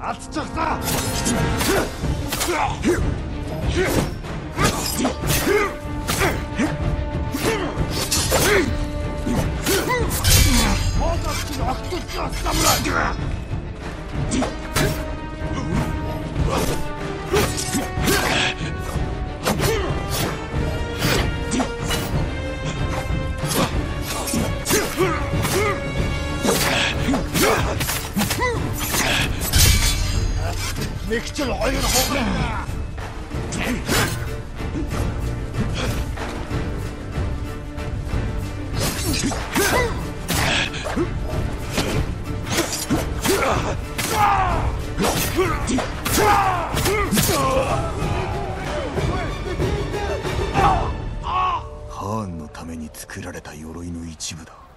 阿特扎克！我打你，阿特扎克布拉德！ハーンのために作られた鎧の一部だ。